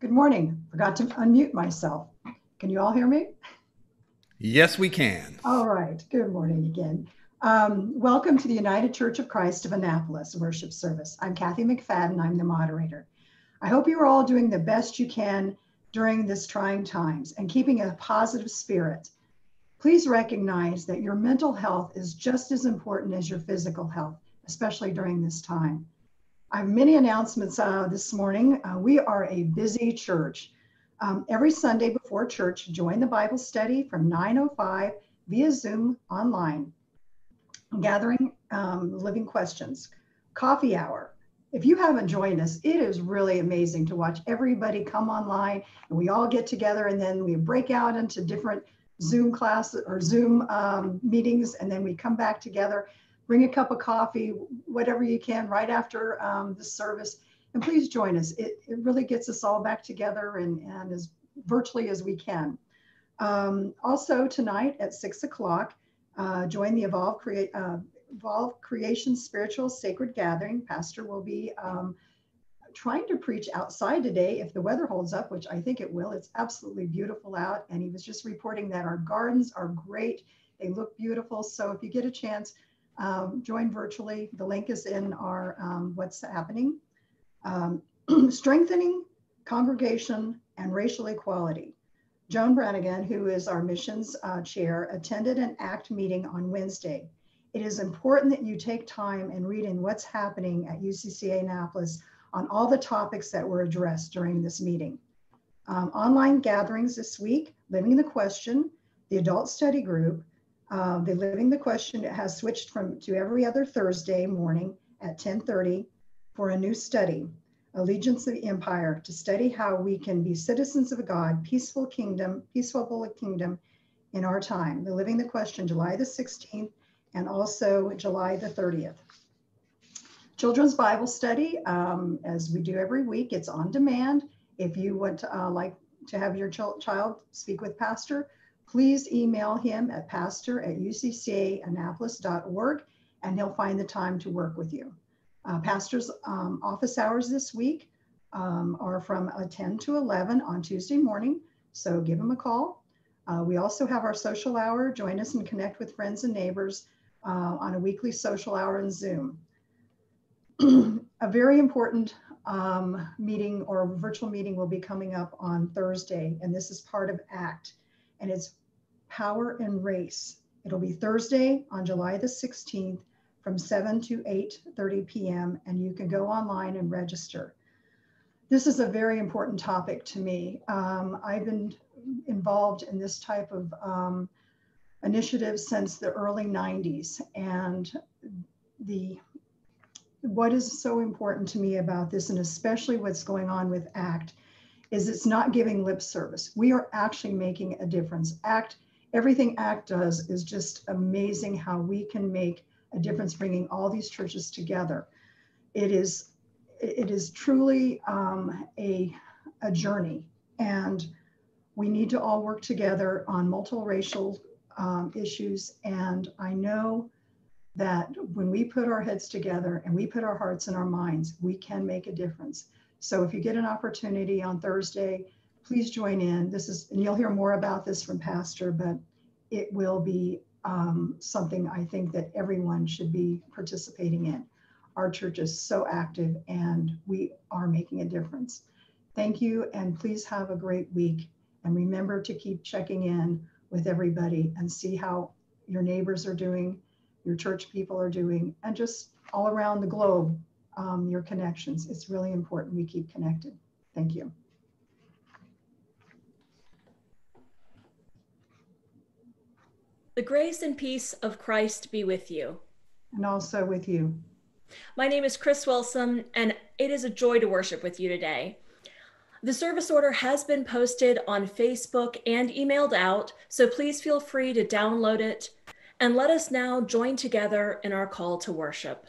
Good morning. Forgot to unmute myself. Can you all hear me? Yes, we can. All right. Good morning again. Um, welcome to the United Church of Christ of Annapolis worship service. I'm Kathy McFadden. I'm the moderator. I hope you are all doing the best you can during this trying times and keeping a positive spirit. Please recognize that your mental health is just as important as your physical health, especially during this time. I have many announcements uh, this morning. Uh, we are a busy church. Um, every Sunday before church, join the Bible study from 9.05 via Zoom online, gathering um, living questions, coffee hour. If you haven't joined us, it is really amazing to watch everybody come online and we all get together and then we break out into different Zoom classes or Zoom um, meetings and then we come back together bring a cup of coffee, whatever you can, right after um, the service. And please join us. It, it really gets us all back together and, and as virtually as we can. Um, also tonight at six o'clock, uh, join the Evolve, Create, uh, Evolve Creation Spiritual Sacred Gathering. Pastor will be um, trying to preach outside today if the weather holds up, which I think it will. It's absolutely beautiful out. And he was just reporting that our gardens are great. They look beautiful. So if you get a chance, um, join virtually. The link is in our um, What's Happening. Um, strengthening congregation and racial equality. Joan Brannigan, who is our missions uh, chair, attended an ACT meeting on Wednesday. It is important that you take time and read in what's happening at UCCA Annapolis on all the topics that were addressed during this meeting. Um, online gatherings this week, Living the Question, the Adult Study Group, uh, the Living the Question has switched from to every other Thursday morning at 10:30 for a new study, Allegiance of the Empire, to study how we can be citizens of a God, peaceful kingdom, peaceful kingdom in our time. The Living the Question, July the 16th, and also July the 30th. Children's Bible Study, um, as we do every week, it's on demand. If you would uh, like to have your ch child speak with Pastor, please email him at pastor at uccaannapolis.org and he'll find the time to work with you. Uh, pastor's um, office hours this week um, are from uh, 10 to 11 on Tuesday morning, so give him a call. Uh, we also have our social hour. Join us and connect with friends and neighbors uh, on a weekly social hour in Zoom. a very important um, meeting or virtual meeting will be coming up on Thursday, and this is part of ACT, and it's Power and Race. It'll be Thursday on July the 16th from 7 to 8.30 p.m. and you can go online and register. This is a very important topic to me. Um, I've been involved in this type of um, initiative since the early 90s and the what is so important to me about this and especially what's going on with ACT is it's not giving lip service. We are actually making a difference. ACT everything ACT does is just amazing how we can make a difference bringing all these churches together. It is it is truly um, a, a journey and we need to all work together on multiracial um, issues. And I know that when we put our heads together and we put our hearts and our minds, we can make a difference. So if you get an opportunity on Thursday, please join in. This is, and you'll hear more about this from Pastor, but it will be um, something I think that everyone should be participating in. Our church is so active and we are making a difference. Thank you, and please have a great week. And remember to keep checking in with everybody and see how your neighbors are doing, your church people are doing, and just all around the globe, um, your connections. It's really important we keep connected. Thank you. The grace and peace of Christ be with you. And also with you. My name is Chris Wilson, and it is a joy to worship with you today. The service order has been posted on Facebook and emailed out, so please feel free to download it and let us now join together in our call to worship.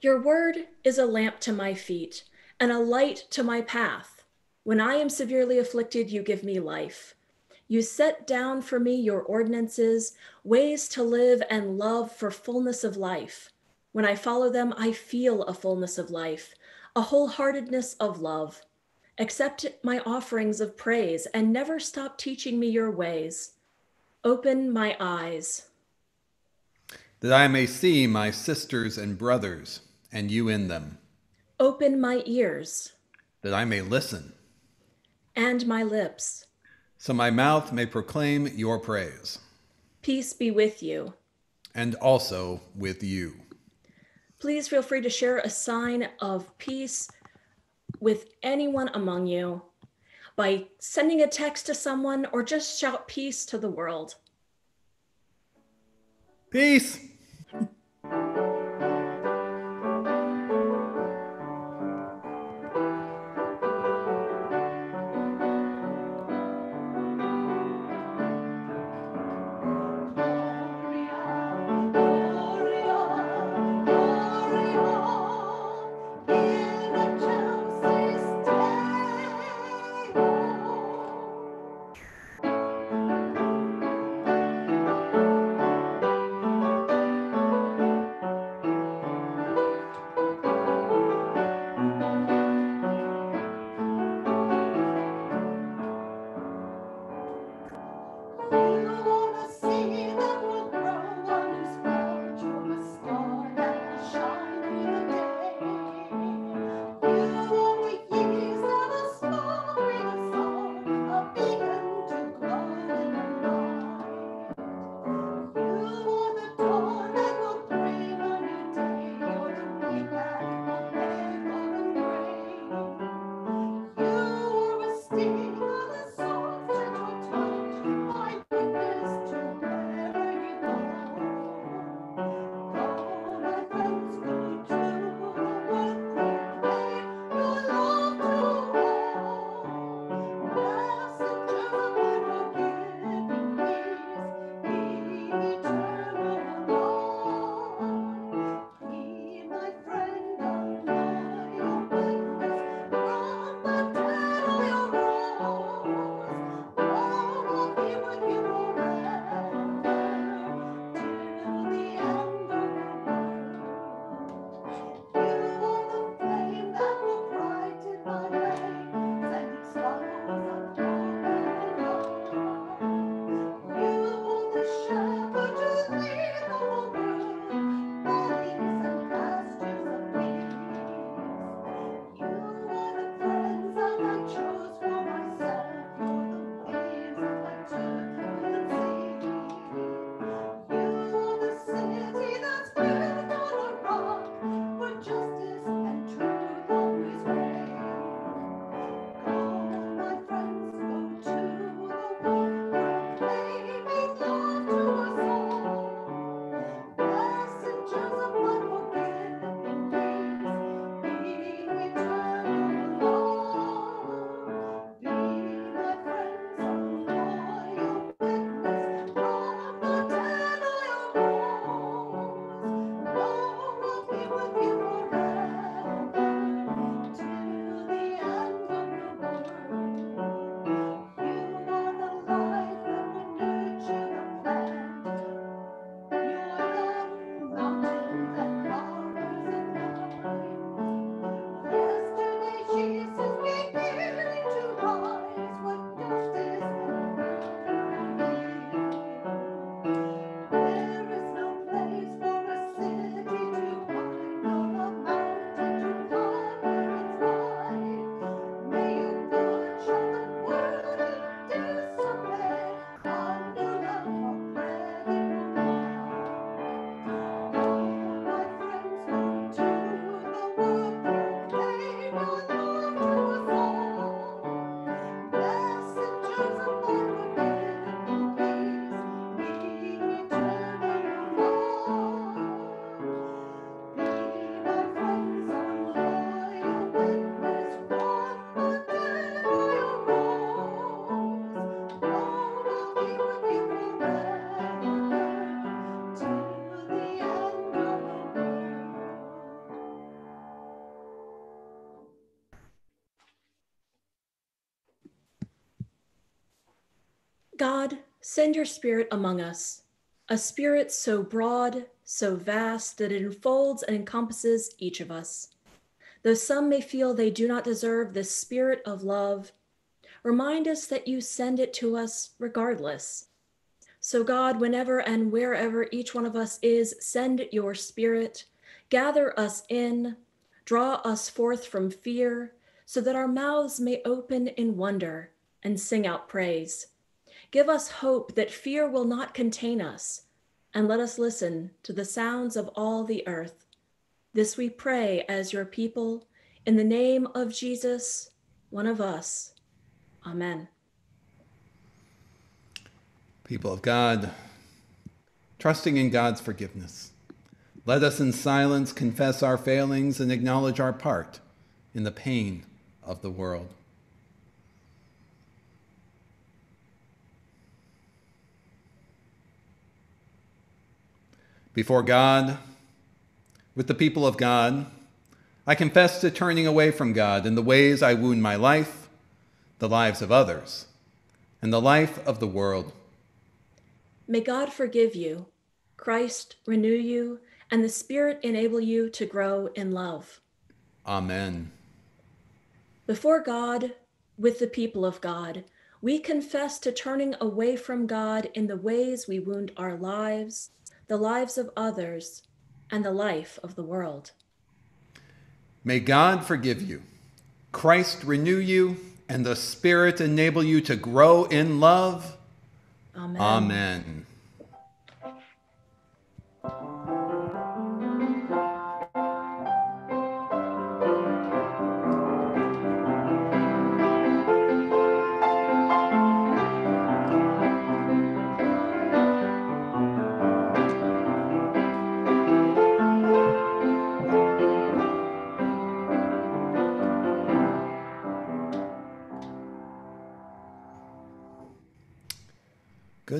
Your word is a lamp to my feet and a light to my path. When I am severely afflicted, you give me life. You set down for me your ordinances, ways to live and love for fullness of life. When I follow them, I feel a fullness of life, a wholeheartedness of love. Accept my offerings of praise and never stop teaching me your ways. Open my eyes. That I may see my sisters and brothers and you in them. Open my ears. That I may listen. And my lips. So my mouth may proclaim your praise. Peace be with you. And also with you. Please feel free to share a sign of peace with anyone among you by sending a text to someone or just shout peace to the world. Peace. God, send your spirit among us, a spirit so broad, so vast that it enfolds and encompasses each of us. Though some may feel they do not deserve this spirit of love, remind us that you send it to us regardless. So, God, whenever and wherever each one of us is, send your spirit, gather us in, draw us forth from fear, so that our mouths may open in wonder and sing out praise. Give us hope that fear will not contain us, and let us listen to the sounds of all the earth. This we pray as your people, in the name of Jesus, one of us. Amen. People of God, trusting in God's forgiveness, let us in silence confess our failings and acknowledge our part in the pain of the world. Before God, with the people of God, I confess to turning away from God in the ways I wound my life, the lives of others, and the life of the world. May God forgive you, Christ renew you, and the Spirit enable you to grow in love. Amen. Before God, with the people of God, we confess to turning away from God in the ways we wound our lives, the lives of others, and the life of the world. May God forgive you, Christ renew you, and the Spirit enable you to grow in love. Amen. Amen.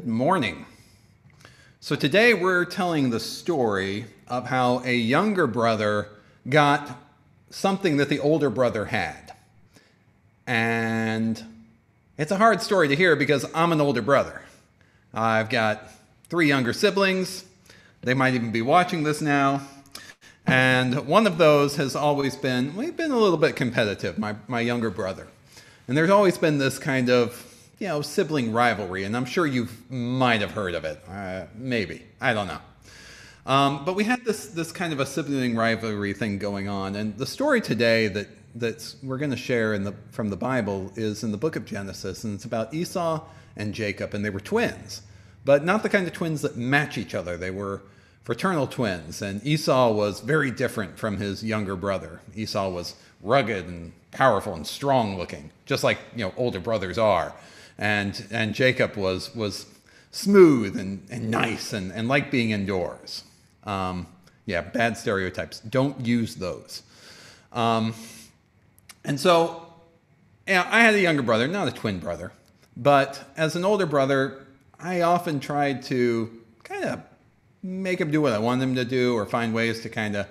Morning. So, today we're telling the story of how a younger brother got something that the older brother had. And it's a hard story to hear because I'm an older brother. I've got three younger siblings. They might even be watching this now. And one of those has always been, we've been a little bit competitive, my, my younger brother. And there's always been this kind of you know, sibling rivalry, and I'm sure you might have heard of it. Uh, maybe. I don't know. Um, but we had this, this kind of a sibling rivalry thing going on. And the story today that that's, we're going to share in the, from the Bible is in the book of Genesis, and it's about Esau and Jacob, and they were twins, but not the kind of twins that match each other. They were fraternal twins, and Esau was very different from his younger brother. Esau was rugged and powerful and strong looking, just like you know older brothers are and and Jacob was was smooth and, and nice and, and like being indoors. Um, yeah, bad stereotypes. Don't use those. Um, and so, yeah, I had a younger brother, not a twin brother, but as an older brother, I often tried to kind of make him do what I wanted him to do or find ways to kind of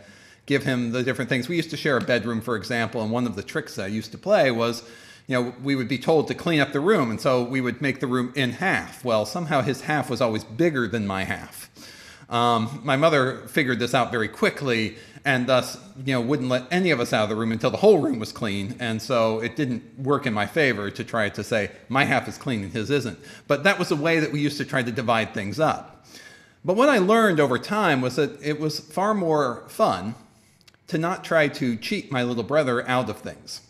give him the different things. We used to share a bedroom, for example, and one of the tricks I used to play was you know, we would be told to clean up the room, and so we would make the room in half. Well, somehow his half was always bigger than my half. Um, my mother figured this out very quickly, and thus, you know, wouldn't let any of us out of the room until the whole room was clean. And so it didn't work in my favor to try to say my half is clean and his isn't. But that was a way that we used to try to divide things up. But what I learned over time was that it was far more fun to not try to cheat my little brother out of things.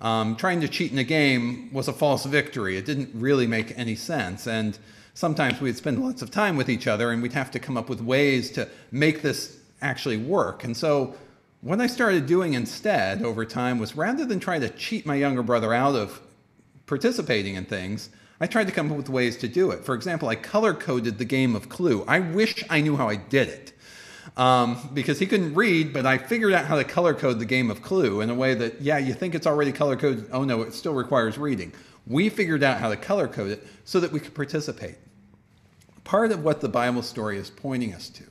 Um, trying to cheat in a game was a false victory. It didn't really make any sense. And sometimes we'd spend lots of time with each other and we'd have to come up with ways to make this actually work. And so what I started doing instead over time was rather than try to cheat my younger brother out of participating in things, I tried to come up with ways to do it. For example, I color coded the game of Clue. I wish I knew how I did it um, because he couldn't read, but I figured out how to color code the game of Clue in a way that, yeah, you think it's already color coded. Oh no, it still requires reading. We figured out how to color code it so that we could participate. Part of what the Bible story is pointing us to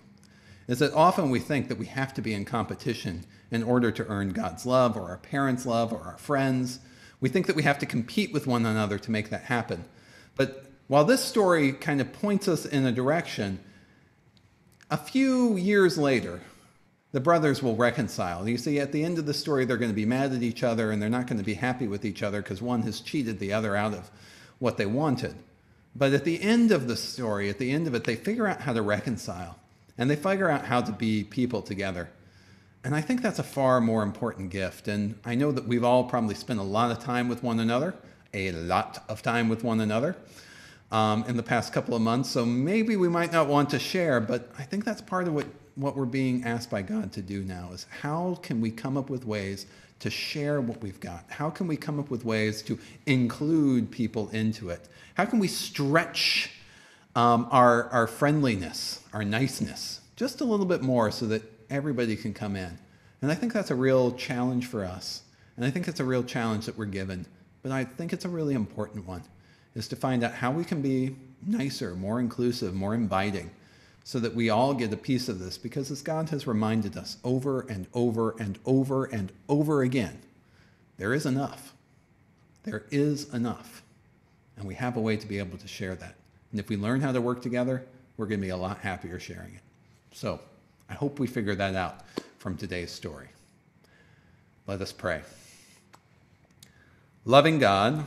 is that often we think that we have to be in competition in order to earn God's love or our parents' love or our friends. We think that we have to compete with one another to make that happen. But while this story kind of points us in a direction, a few years later, the brothers will reconcile. You see, at the end of the story, they're going to be mad at each other and they're not going to be happy with each other because one has cheated the other out of what they wanted. But at the end of the story, at the end of it, they figure out how to reconcile and they figure out how to be people together. And I think that's a far more important gift. And I know that we've all probably spent a lot of time with one another, a lot of time with one another um, in the past couple of months. So maybe we might not want to share, but I think that's part of what what we're being asked by God to do now is how can we come up with ways to share what we've got? How can we come up with ways to include people into it? How can we stretch um, our, our friendliness, our niceness, just a little bit more so that everybody can come in? And I think that's a real challenge for us. And I think it's a real challenge that we're given. But I think it's a really important one, is to find out how we can be nicer, more inclusive, more inviting so that we all get a piece of this because as God has reminded us over and over and over and over again, there is enough. There is enough. And we have a way to be able to share that. And if we learn how to work together, we're going to be a lot happier sharing it. So I hope we figure that out from today's story. Let us pray. Loving God,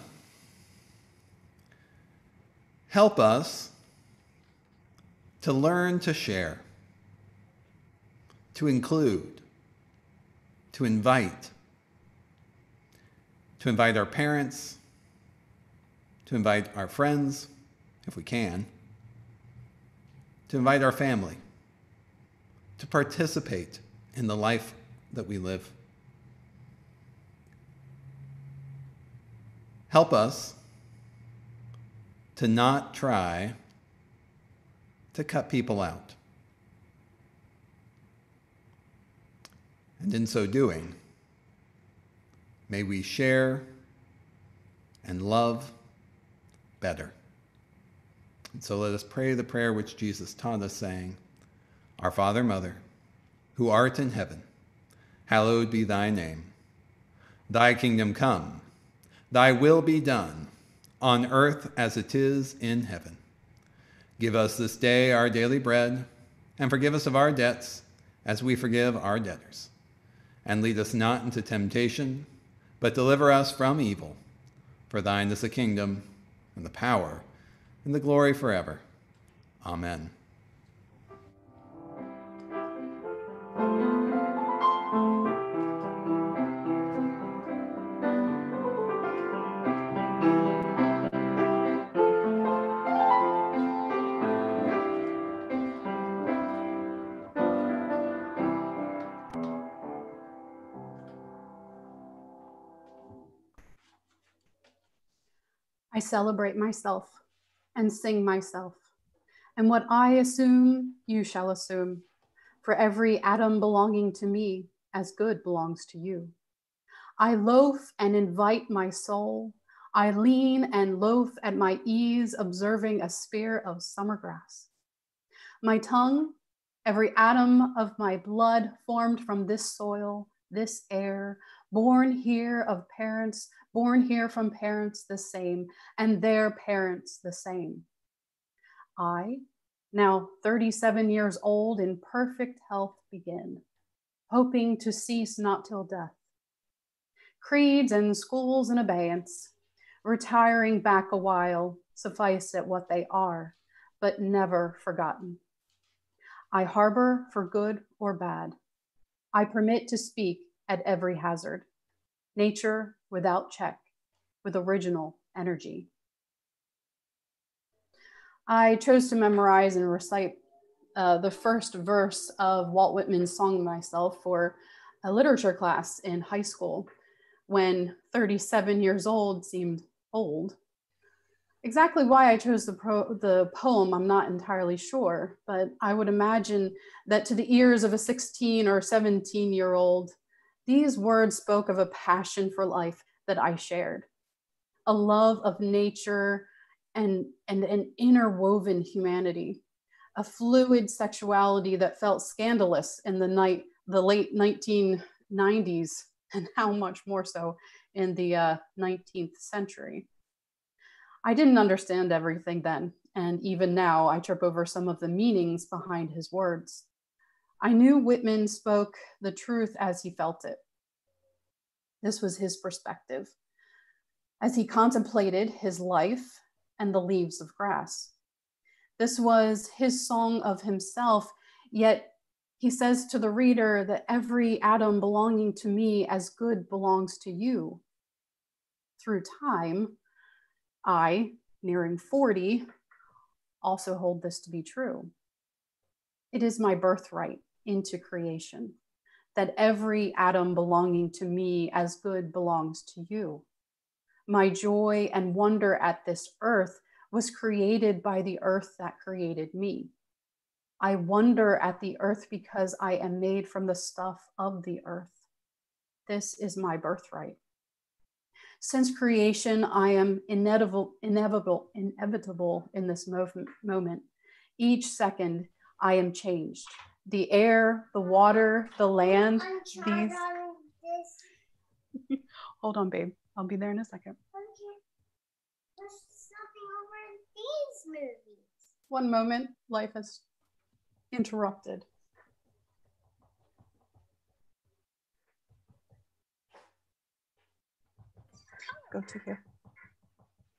help us to learn to share, to include, to invite, to invite our parents, to invite our friends, if we can, to invite our family, to participate in the life that we live. Help us to not try to cut people out. And in so doing, may we share and love better. And so let us pray the prayer which Jesus taught us, saying, Our Father, Mother, who art in heaven, hallowed be thy name. Thy kingdom come, thy will be done, on earth as it is in heaven. Give us this day our daily bread, and forgive us of our debts as we forgive our debtors. And lead us not into temptation, but deliver us from evil. For thine is the kingdom, and the power, and the glory forever. Amen. Celebrate myself and sing myself. And what I assume, you shall assume. For every atom belonging to me, as good belongs to you. I loaf and invite my soul. I lean and loaf at my ease, observing a spear of summer grass. My tongue, every atom of my blood formed from this soil, this air, born here of parents, born here from parents the same, and their parents the same. I, now 37 years old, in perfect health begin, hoping to cease not till death. Creeds and schools in abeyance, retiring back a while, suffice at what they are, but never forgotten. I harbor for good or bad. I permit to speak at every hazard. Nature without check, with original energy. I chose to memorize and recite uh, the first verse of Walt Whitman's song myself for a literature class in high school when 37 years old seemed old. Exactly why I chose the, the poem, I'm not entirely sure, but I would imagine that to the ears of a 16 or 17 year old, these words spoke of a passion for life that I shared, a love of nature and, and an interwoven humanity, a fluid sexuality that felt scandalous in the night, the late 1990s, and how much more so in the uh, 19th century. I didn't understand everything then, and even now I trip over some of the meanings behind his words. I knew Whitman spoke the truth as he felt it. This was his perspective as he contemplated his life and the leaves of grass. This was his song of himself, yet he says to the reader that every atom belonging to me as good belongs to you. Through time, I, nearing 40, also hold this to be true. It is my birthright into creation that every atom belonging to me as good belongs to you. My joy and wonder at this earth was created by the earth that created me. I wonder at the earth because I am made from the stuff of the earth. This is my birthright. Since creation, I am inevitable, inevitable, inevitable in this moment. Each second, I am changed. The air, the water, the land, these. Hold on, babe. I'll be there in a second. One moment, life has interrupted. Go to here.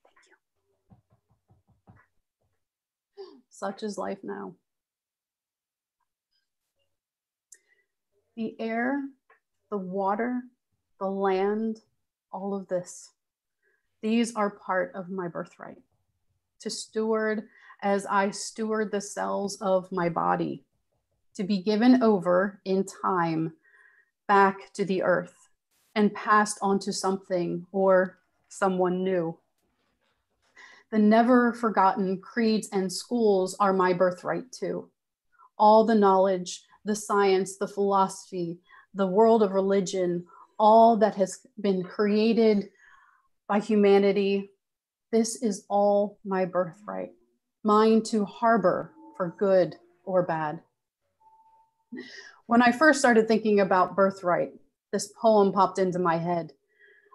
Thank you. Such is life now. The air, the water, the land, all of this. These are part of my birthright to steward as I steward the cells of my body, to be given over in time back to the earth and passed on to something or someone new. The never forgotten creeds and schools are my birthright too. All the knowledge, the science, the philosophy, the world of religion, all that has been created by humanity, this is all my birthright, mine to harbor for good or bad. When I first started thinking about birthright, this poem popped into my head,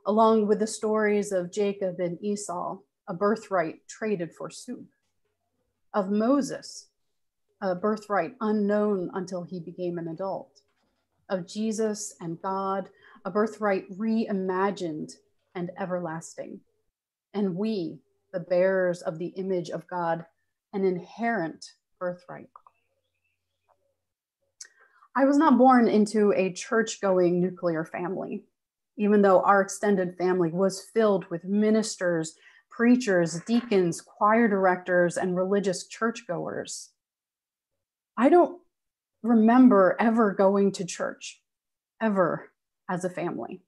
along with the stories of Jacob and Esau, a birthright traded for soup, of Moses, a birthright unknown until he became an adult, of Jesus and God, a birthright reimagined and everlasting, and we, the bearers of the image of God, an inherent birthright. I was not born into a church going nuclear family, even though our extended family was filled with ministers, preachers, deacons, choir directors, and religious churchgoers. I don't remember ever going to church, ever as a family.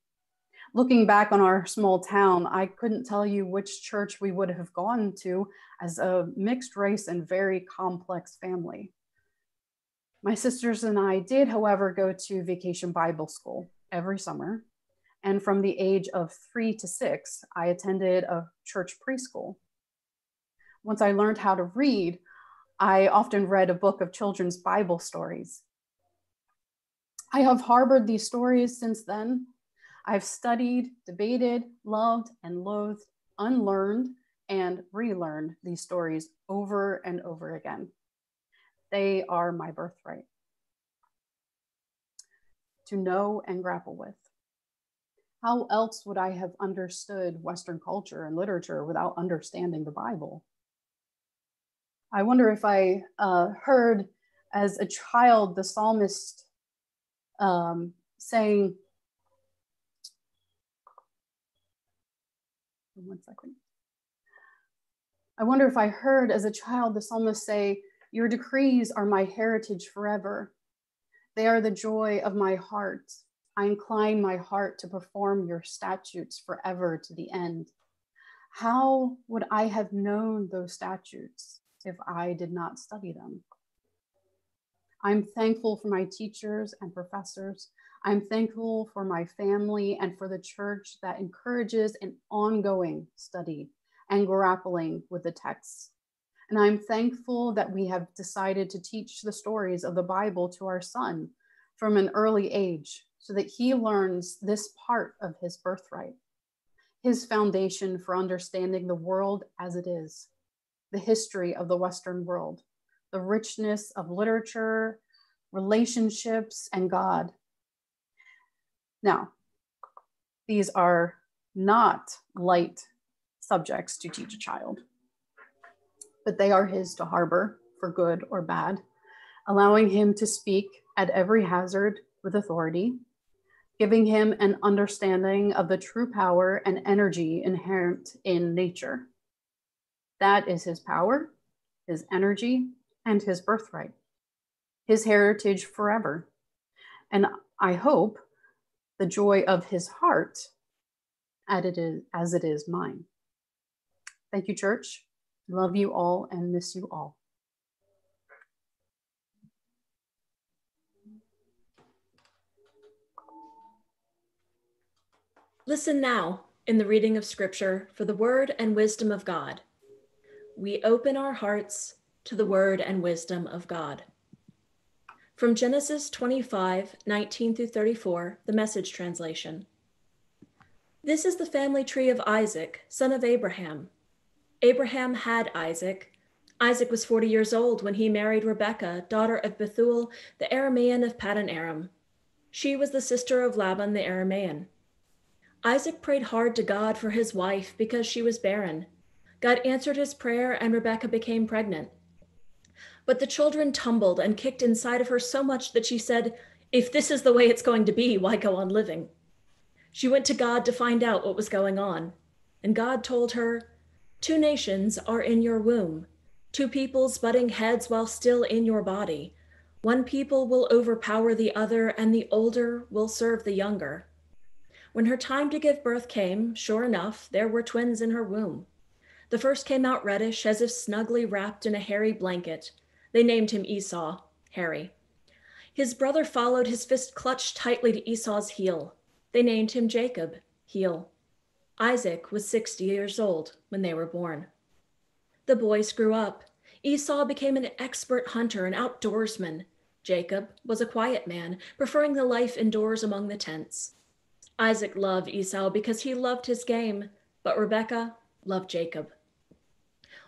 Looking back on our small town, I couldn't tell you which church we would have gone to as a mixed race and very complex family. My sisters and I did, however, go to vacation Bible school every summer. And from the age of three to six, I attended a church preschool. Once I learned how to read, I often read a book of children's Bible stories. I have harbored these stories since then. I've studied, debated, loved, and loathed, unlearned, and relearned these stories over and over again. They are my birthright to know and grapple with. How else would I have understood Western culture and literature without understanding the Bible? I wonder if I uh, heard as a child the psalmist um, saying, one second. I wonder if I heard as a child the psalmist say, your decrees are my heritage forever. They are the joy of my heart. I incline my heart to perform your statutes forever to the end. How would I have known those statutes if I did not study them? I'm thankful for my teachers and professors. I'm thankful for my family and for the church that encourages an ongoing study and grappling with the texts and I'm thankful that we have decided to teach the stories of the Bible to our son from an early age so that he learns this part of his birthright, his foundation for understanding the world as it is, the history of the Western world, the richness of literature, relationships, and God. Now, these are not light subjects to teach a child, but they are his to harbor for good or bad, allowing him to speak at every hazard with authority, giving him an understanding of the true power and energy inherent in nature. That is his power, his energy, and his birthright, his heritage forever. And I hope the joy of his heart as it is mine. Thank you, church. Love you all and miss you all. Listen now in the reading of Scripture for the word and wisdom of God. We open our hearts to the word and wisdom of God. From Genesis 25, 19 through 34, the message translation. This is the family tree of Isaac, son of Abraham. Abraham had Isaac. Isaac was 40 years old when he married Rebekah, daughter of Bethuel, the Aramean of Paddan Aram. She was the sister of Laban the Aramean. Isaac prayed hard to God for his wife because she was barren. God answered his prayer, and Rebekah became pregnant. But the children tumbled and kicked inside of her so much that she said, If this is the way it's going to be, why go on living? She went to God to find out what was going on. And God told her, Two nations are in your womb, two peoples butting heads while still in your body. One people will overpower the other, and the older will serve the younger. When her time to give birth came, sure enough, there were twins in her womb. The first came out reddish, as if snugly wrapped in a hairy blanket. They named him Esau, hairy. His brother followed, his fist clutched tightly to Esau's heel. They named him Jacob, heel. Isaac was 60 years old when they were born. The boys grew up. Esau became an expert hunter and outdoorsman. Jacob was a quiet man, preferring the life indoors among the tents. Isaac loved Esau because he loved his game, but Rebekah loved Jacob.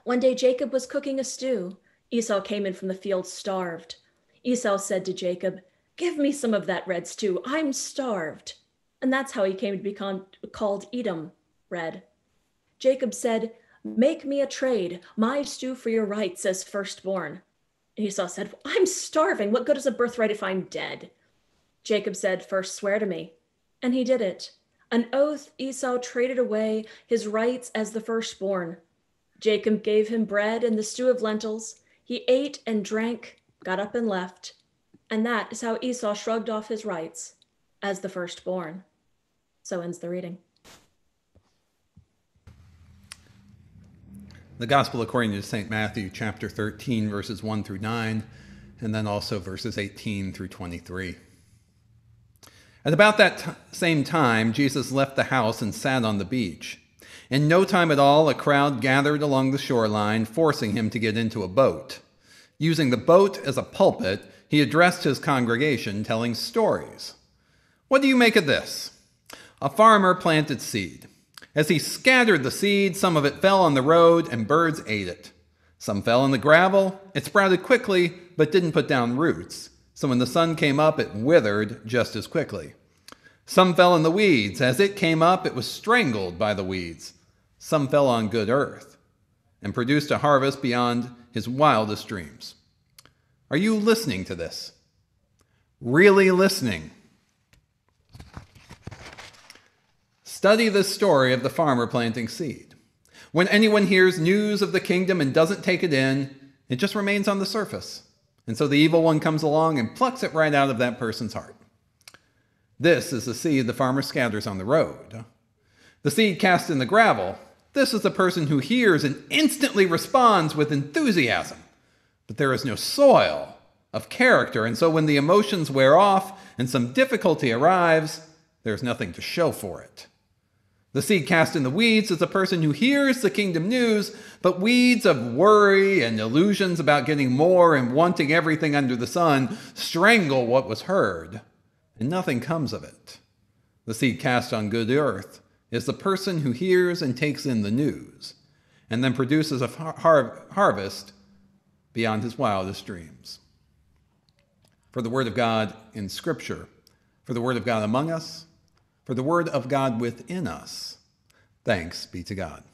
One day Jacob was cooking a stew. Esau came in from the field starved. Esau said to Jacob, Give me some of that red stew. I'm starved. And that's how he came to be called Edom, red. Jacob said, Make me a trade, my stew for your rights as firstborn. Esau said, I'm starving. What good is a birthright if I'm dead? Jacob said, First swear to me. And he did it. An oath Esau traded away his rights as the firstborn. Jacob gave him bread and the stew of lentils. He ate and drank, got up and left. And that is how Esau shrugged off his rights as the firstborn. So ends the reading. The Gospel according to St. Matthew, chapter 13, verses 1 through 9, and then also verses 18 through 23. At about that t- same time, Jesus left the house and sat on the beach. In no time at all, a crowd gathered along the shoreline, forcing him to get into a boat. Using the boat as a pulpit, he addressed his congregation, telling stories. What do you make of this? A farmer planted seed. As he scattered the seed, some of it fell on the road and birds ate it. Some fell in the gravel. It sprouted quickly, but didn't put down roots. So when the sun came up, it withered just as quickly. Some fell in the weeds. As it came up, it was strangled by the weeds. Some fell on good earth and produced a harvest beyond his wildest dreams. Are you listening to this? Really listening? Study the story of the farmer planting seed. When anyone hears news of the kingdom and doesn't take it in, it just remains on the surface. And so the evil one comes along and plucks it right out of that person's heart. This is the seed the farmer scatters on the road. The seed cast in the gravel, this is the person who hears and instantly responds with enthusiasm. But there is no soil of character, and so when the emotions wear off and some difficulty arrives, there's nothing to show for it. The seed cast in the weeds is a person who hears the kingdom news, but weeds of worry and illusions about getting more and wanting everything under the sun strangle what was heard and nothing comes of it. The seed cast on good earth is the person who hears and takes in the news, and then produces a har- harvest beyond his wildest dreams. for the Word of God in Scripture, for the Word of God among us, for the Word of God within us. Thanks be to God.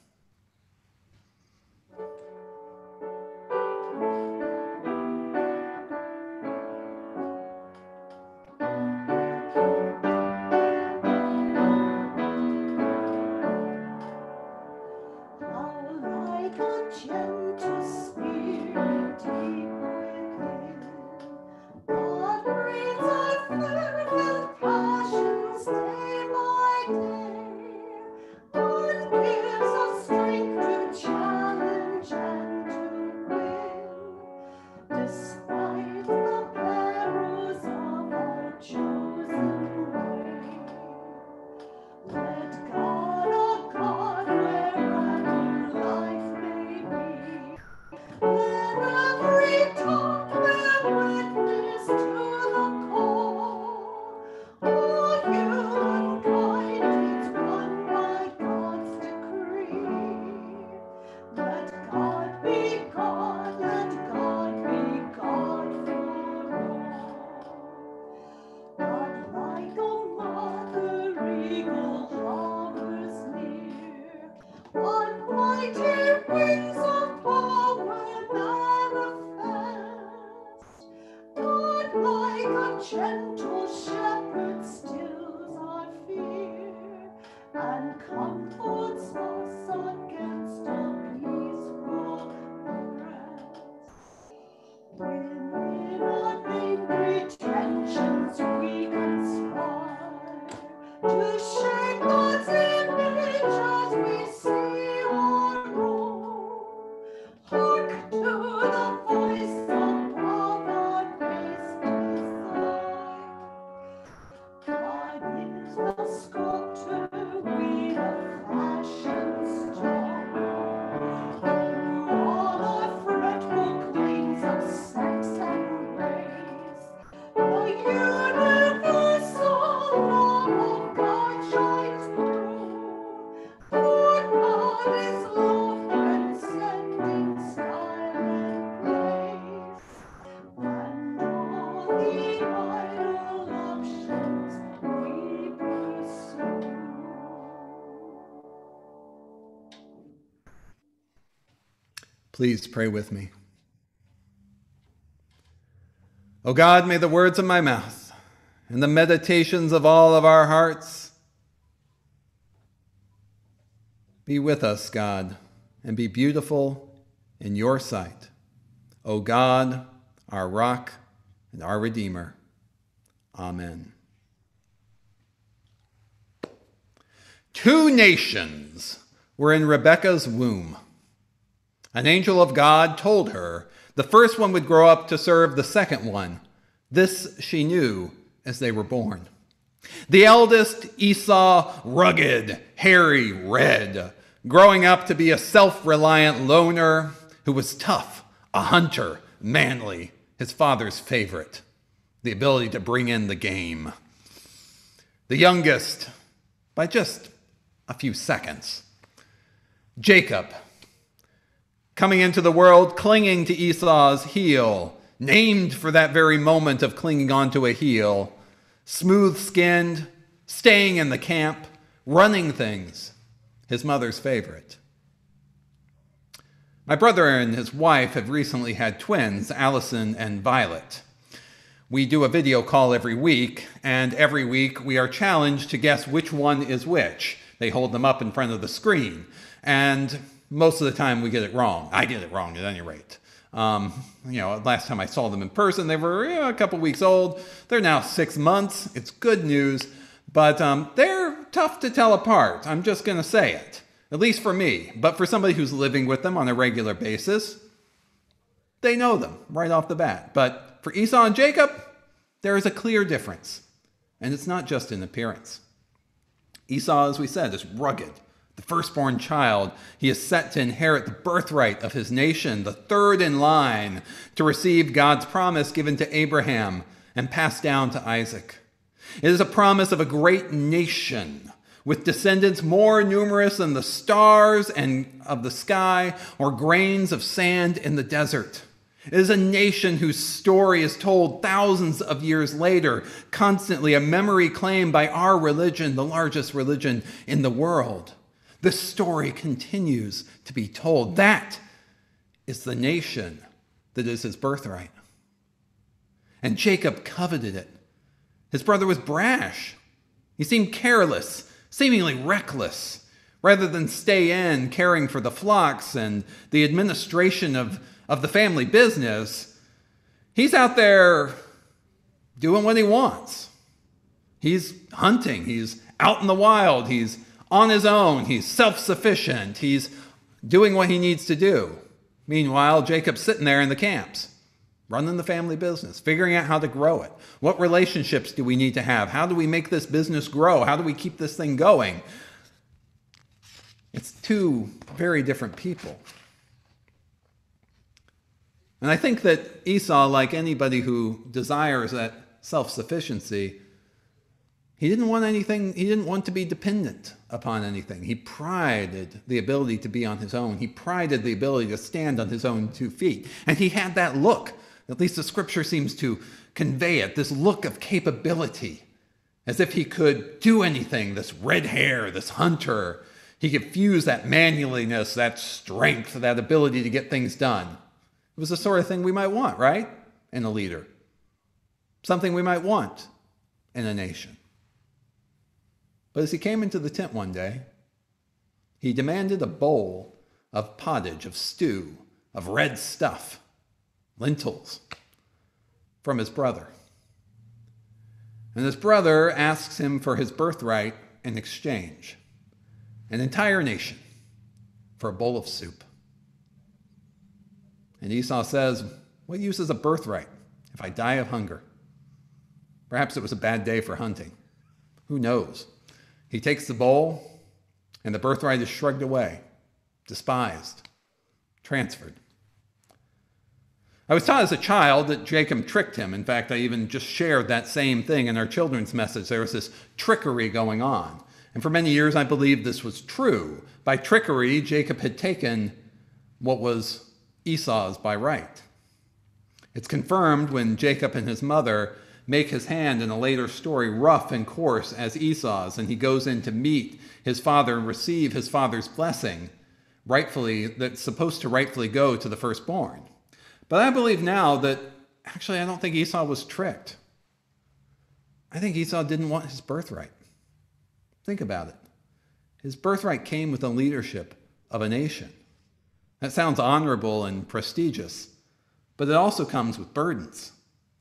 Please pray with me. O God, may the words of my mouth and the meditations of all of our hearts be with us, God, and be beautiful in your sight. O God, our rock and our Redeemer. Amen. Two nations were in Rebekah's womb. An angel of God told her the first one would grow up to serve the second one. This she knew as they were born. The eldest, Esau, rugged, hairy, red, growing up to be a self reliant loner who was tough, a hunter, manly, his father's favorite, the ability to bring in the game. The youngest, by just a few seconds, Jacob, coming into the world clinging to Esau's heel, named for that very moment of clinging onto a heel, smooth skinned, staying in the camp, running things, his mother's favorite. My brother and his wife have recently had twins, Allison and Violet. We do a video call every week, and every week we are challenged to guess which one is which. They hold them up in front of the screen. And most of the time we get it wrong. I get it wrong at any rate. Um, you know, last time I saw them in person, they were you know, a couple weeks old. They're now six months. It's good news, but um, they're tough to tell apart. I'm just going to say it, at least for me. But for somebody who's living with them on a regular basis, they know them right off the bat. But for Esau and Jacob, there is a clear difference, and it's not just in appearance. Esau, as we said, is rugged firstborn child, he is set to inherit the birthright of his nation, the third in line to receive God's promise given to Abraham and passed down to Isaac. It is a promise of a great nation with descendants more numerous than the stars and of the sky or grains of sand in the desert. It is a nation whose story is told thousands of years later, constantly a memory claimed by our religion, the largest religion in the world. This story continues to be told. That is the nation that is his birthright. And Jacob coveted it. His brother was brash. He seemed careless, seemingly reckless. Rather than stay in caring for the flocks and the administration of of the family business, he's out there doing what he wants. He's hunting, he's out in the wild, he's on his own, he's self sufficient, he's doing what he needs to do. Meanwhile, Jacob's sitting there in the camps, running the family business, figuring out how to grow it. What relationships do we need to have? How do we make this business grow? How do we keep this thing going? It's two very different people. And I think that Esau, like anybody who desires that self sufficiency, he didn't want anything, he didn't want to be dependent upon anything. He prided the ability to be on his own. He prided the ability to stand on his own two feet. And he had that look, at least the scripture seems to convey it, this look of capability, as if he could do anything, this red hair, this hunter. He could fuse that manliness, that strength, that ability to get things done. It was the sort of thing we might want, right? In a leader. Something we might want in a nation. But as he came into the tent one day, he demanded a bowl of pottage, of stew, of red stuff, lentils, from his brother. And his brother asks him for his birthright in exchange an entire nation for a bowl of soup. And Esau says, What use is a birthright if I die of hunger? Perhaps it was a bad day for hunting. Who knows? He takes the bowl, and the birthright is shrugged away, despised, transferred. I was taught as a child that Jacob tricked him. In fact, I even just shared that same thing in our children's message. There was this trickery going on. And for many years, I believed this was true. By trickery, Jacob had taken what was Esau's by right. It's confirmed when Jacob and his mother make his hand in a later story rough and coarse as Esau's, and he goes in to meet his father and receive his father's blessing, rightfully, that's supposed to rightfully go to the firstborn. But I believe now that actually I don't think Esau was tricked. I think Esau didn't want his birthright. Think about it. His birthright came with the leadership of a nation. That sounds honorable and prestigious, but it also comes with burdens,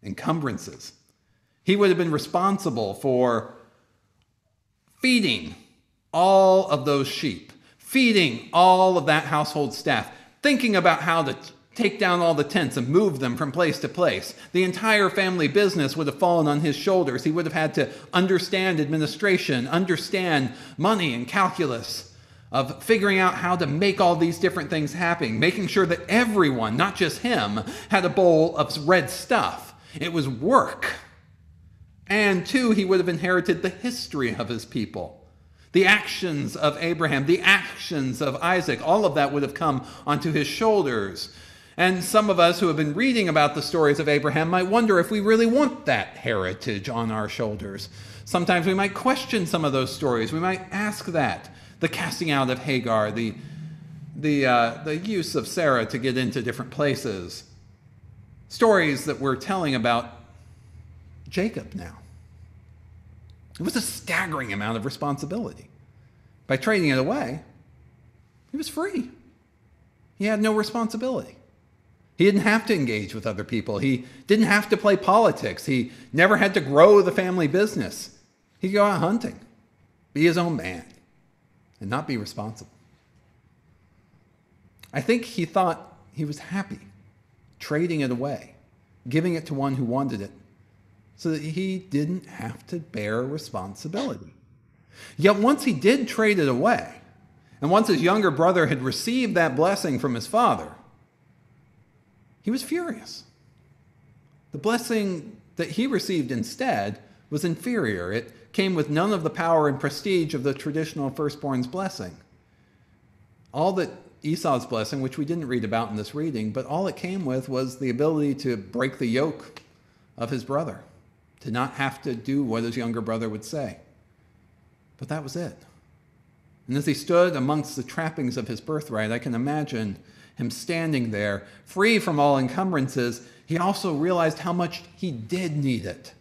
encumbrances. He would have been responsible for feeding all of those sheep, feeding all of that household staff, thinking about how to take down all the tents and move them from place to place. The entire family business would have fallen on his shoulders. He would have had to understand administration, understand money and calculus of figuring out how to make all these different things happen, making sure that everyone, not just him, had a bowl of red stuff. It was work. And two, he would have inherited the history of his people. The actions of Abraham, the actions of Isaac, all of that would have come onto his shoulders. And some of us who have been reading about the stories of Abraham might wonder if we really want that heritage on our shoulders. Sometimes we might question some of those stories. We might ask that the casting out of Hagar, the, the, uh, the use of Sarah to get into different places. Stories that we're telling about Jacob now. It was a staggering amount of responsibility. By trading it away, he was free. He had no responsibility. He didn't have to engage with other people. He didn't have to play politics. He never had to grow the family business. He could go out hunting, be his own man and not be responsible. I think he thought he was happy trading it away, giving it to one who wanted it, so that he didn't have to bear responsibility. Yet once he did trade it away, and once his younger brother had received that blessing from his father, he was furious. The blessing that he received instead was inferior. It came with none of the power and prestige of the traditional firstborn's blessing. All that Esau's blessing, which we didn't read about in this reading, but all it came with was the ability to break the yoke of his brother, to not have to do what his younger brother would say. But that was it. And as he stood amongst the trappings of his birthright, I can imagine him standing there, free from all encumbrances. He also realized how much he did need it.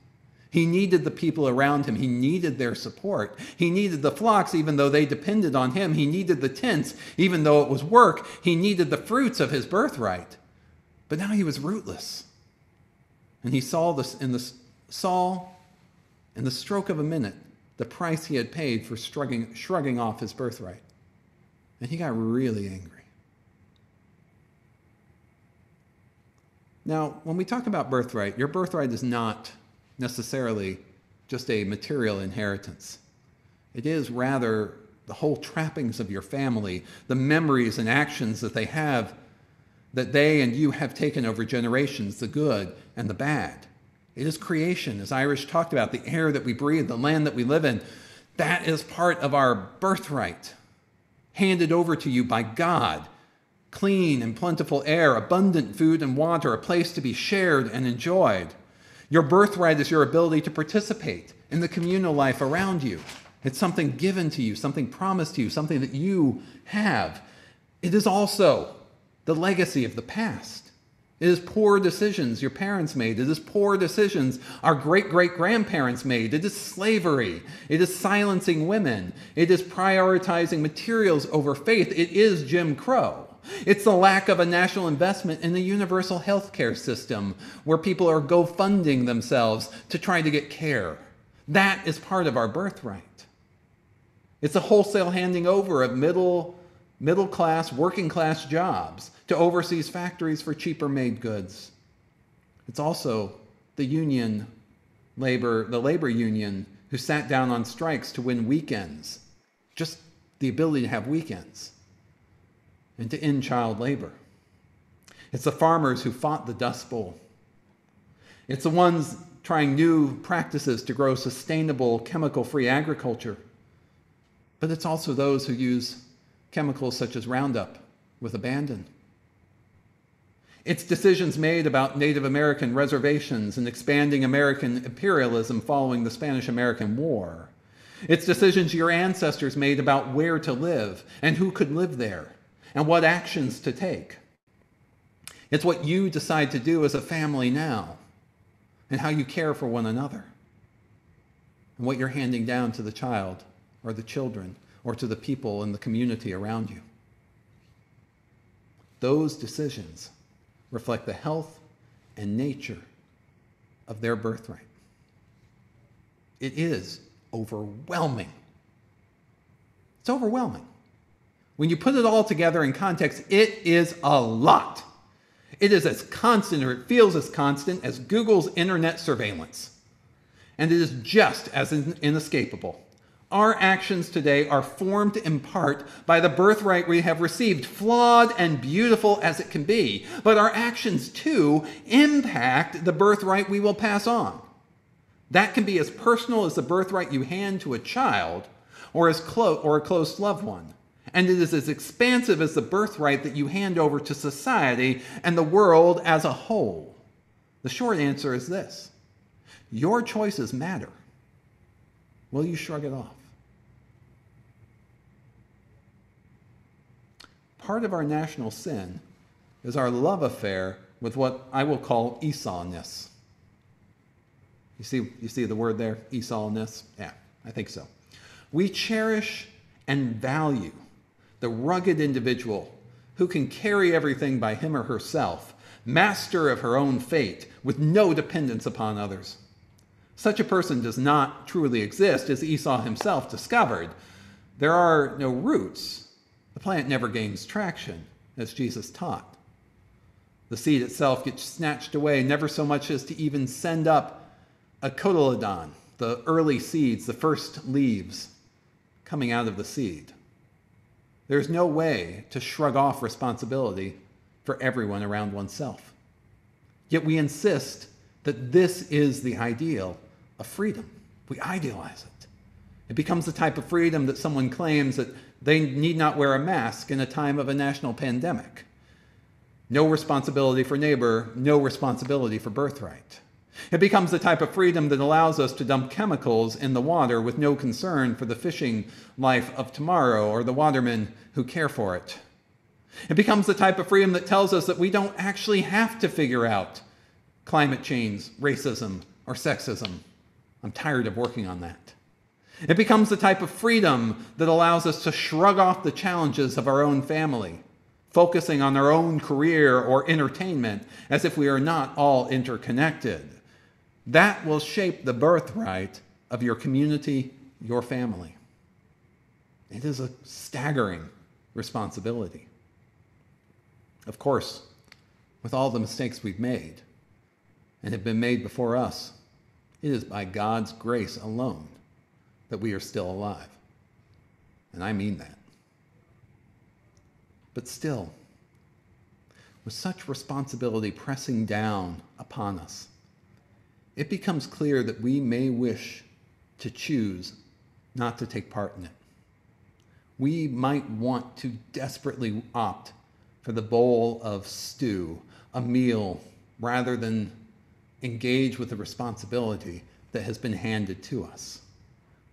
He needed the people around him. He needed their support. He needed the flocks, even though they depended on him. He needed the tents, even though it was work. He needed the fruits of his birthright. But now he was rootless. And he saw this in the saw in the stroke of a minute the price he had paid for shrugging, shrugging off his birthright. And he got really angry. Now, when we talk about birthright, your birthright is not necessarily just a material inheritance. It is rather the whole trappings of your family, the memories and actions that they have, that they and you have taken over generations, the good and the bad. It is creation, as Irish talked about, the air that we breathe, the land that we live in. That is part of our birthright, handed over to you by God. Clean and plentiful air, abundant food and water, a place to be shared and enjoyed. Your birthright is your ability to participate in the communal life around you. It's something given to you, something promised to you, something that you have. It is also the legacy of the past. It is poor decisions your parents made. It is poor decisions our great great grandparents made. It is slavery. It is silencing women. It is prioritizing materials over faith. It is Jim Crow. It's the lack of a national investment in the universal health care system where people are go funding themselves to try to get care. That is part of our birthright. It's a wholesale handing over of middle, middle class, working class jobs to overseas factories for cheaper made goods. It's also the union labor, the labor union who sat down on strikes to win weekends, just the ability to have weekends, and to end child labor. It's the farmers who fought the Dust Bowl. It's the ones trying new practices to grow sustainable, chemical free agriculture. But it's also those who use chemicals such as Roundup with abandon. It's decisions made about Native American reservations and expanding American imperialism following the Spanish American War. It's decisions your ancestors made about where to live and who could live there and what actions to take. It's what you decide to do as a family now and how you care for one another and what you're handing down to the child or the children or to the people in the community around you. Those decisions reflect the health and nature of their birthright. It is overwhelming. It's overwhelming. When you put it all together in context, it is a lot. It is as constant, or it feels as constant, as Google's internet surveillance. And it is just as inescapable our actions today are formed in part by the birthright we have received, flawed and beautiful as it can be. But our actions too impact the birthright we will pass on. That can be as personal as the birthright you hand to a child or, as clo- or a close loved one. And it is as expansive as the birthright that you hand over to society and the world as a whole. The short answer is this your choices matter. Will you shrug it off? Part of our national sin is our love affair with what I will call Esau-ness. You see, you see the word there, Esau-ness? Yeah, I think so. We cherish and value the rugged individual who can carry everything by him or herself, master of her own fate, with no dependence upon others. Such a person does not truly exist, as Esau himself discovered. There are no roots, the plant never gains traction, as Jesus taught. The seed itself gets snatched away, never so much as to even send up a cotyledon, the early seeds, the first leaves coming out of the seed. There's no way to shrug off responsibility for everyone around oneself. Yet we insist that this is the ideal of freedom. We idealize it. It becomes the type of freedom that someone claims that they need not wear a mask in a time of a national pandemic. No responsibility for neighbor, no responsibility for birthright. It becomes the type of freedom that allows us to dump chemicals in the water with no concern for the fishing life of tomorrow or the watermen who care for it. It becomes the type of freedom that tells us that we don't actually have to figure out climate change, racism, or sexism. I'm tired of working on that. It becomes the type of freedom that allows us to shrug off the challenges of our own family, focusing on our own career or entertainment as if we are not all interconnected. That will shape the birthright of your community, your family. It is a staggering responsibility. Of course, with all the mistakes we've made and have been made before us, it is by God's grace alone that we are still alive. And I mean that. But still, with such responsibility pressing down upon us, it becomes clear that we may wish to choose not to take part in it. We might want to desperately opt for the bowl of stew, a meal, rather than engage with the responsibility that has been handed to us.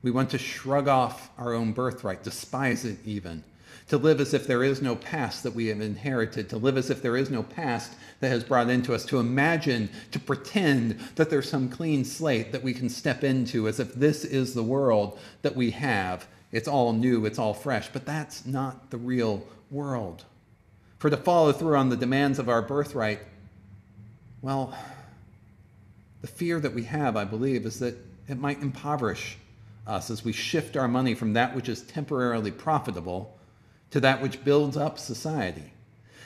We want to shrug off our own birthright, despise it even, to live as if there is no past that we have inherited, to live as if there is no past that has brought into us, to imagine, to pretend that there's some clean slate that we can step into as if this is the world that we have. It's all new, it's all fresh, but that's not the real world. For to follow through on the demands of our birthright, well, the fear that we have, I believe, is that it might impoverish us as we shift our money from that which is temporarily profitable to that which builds up society.